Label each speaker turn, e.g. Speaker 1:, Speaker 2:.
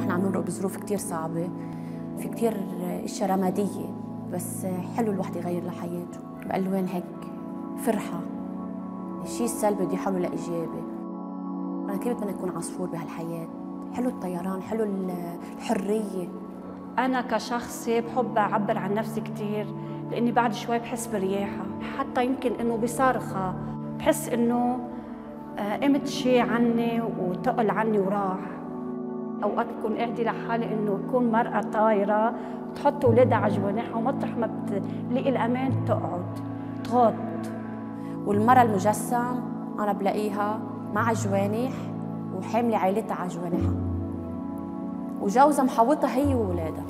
Speaker 1: عم نمرق بظروف كتير صعبة في كتير إشياء رمادية بس حلو الواحد يغير لحياته. بألوان هيك؟ فرحة. الشيء السلبي بده يحوله لإيجابي. أنا كيف بدنا نكون عصفور بهالحياة؟ حلو الطيران حلو الحرية.
Speaker 2: أنا كشخصي بحب أعبر عن نفسي كثير لأني بعد شوي بحس برياحة. حتى يمكن إنه بصرخة بحس إنه آه، قمت شيء عني وتقل عني وراح. اوقات بكون قاعدة لحالي إنه يكون مرأة طايرة تحط اولادها على جوانحها ومطرح ما بتلاقي الأمان تقعد تغط
Speaker 1: والمرأة المجسم أنا بلاقيها مع جوانح وحاملة عائلتها على جوانحها. وجوزها محوطها هي واولادها